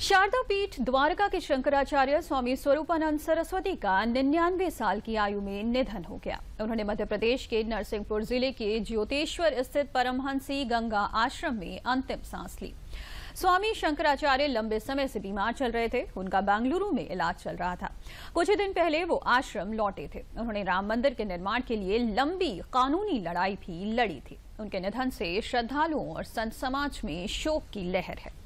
शारदा पीठ द्वारका के शंकराचार्य स्वामी स्वरूपानंद सरस्वती का निन्यानवे साल की आयु में निधन हो गया। उन्होंने मध्य प्रदेश के नरसिंहपुर ज़िले के ज्योतेश्वर स्थित परमहंसी गंगा आश्रम में अंतिम सांस ली। स्वामी शंकराचार्य लंबे समय से बीमार चल रहे थे। उनका बेंगलुरु में इलाज चल रहा था। कुछ ही दिन पहले वो आश्रम लौटे थे। उन्होंने राम मंदिर के निर्माण के लिए लंबी कानूनी लड़ाई भी लड़ी थी। उनके निधन से श्रद्धालुओं और संत समाज में शोक की लहर है।